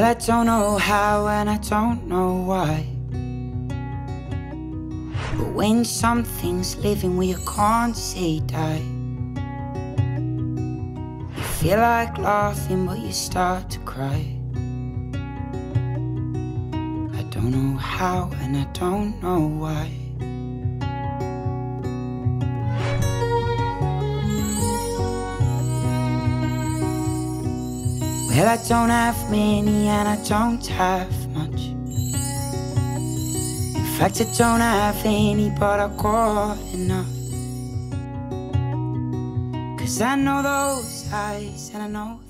I don't know how and I don't know why. But when something's living, we can't say die. You feel like laughing, but you start to cry. I don't know how and I don't know why. Well, I don't have many and I don't have much. In fact, I don't have any, but I got enough. Cause I know those eyes and I know